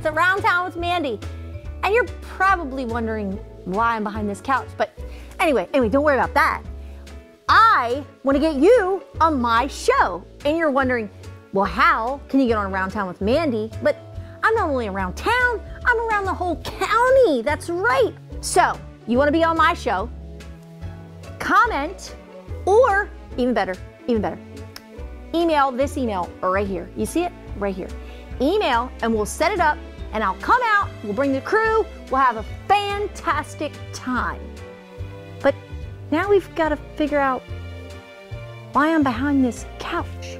It's Around Town with Mandy. And you're probably wondering why I'm behind this couch. But anyway, anyway, don't worry about that. I want to get you on my show. And you're wondering, well, how can you get on Around Town with Mandy? But I'm not only around town, I'm around the whole county. That's right. So, you want to be on my show? Comment, or even better, even better, email this email right here. You see it? Right here. Email, and we'll set it up, and I'll come out, we'll bring the crew, we'll have a fantastic time. But now we've got to figure out why I'm behind this couch.